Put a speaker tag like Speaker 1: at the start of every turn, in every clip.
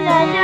Speaker 1: la la.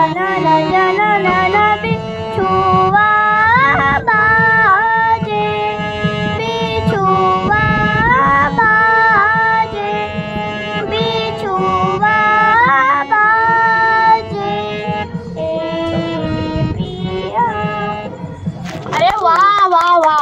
Speaker 1: জানালা জানালা নবী ছুয়া বাজে বিছুয়া বাজে বিছুয়া বাজে
Speaker 2: আরে ওয়া ওয়া ওয়া